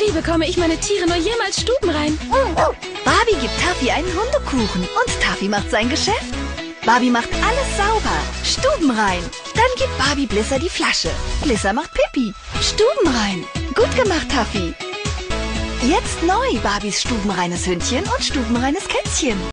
Wie bekomme ich meine Tiere nur jemals stubenrein? Barbie gibt Taffy einen Hundekuchen und Taffy macht sein Geschäft. Barbie macht alles sauber, stubenrein. Dann gibt Barbie Blisser die Flasche. Blisser macht Pipi, stubenrein. Gut gemacht, Taffy. Jetzt neu Barbies stubenreines Hündchen und stubenreines Kätzchen.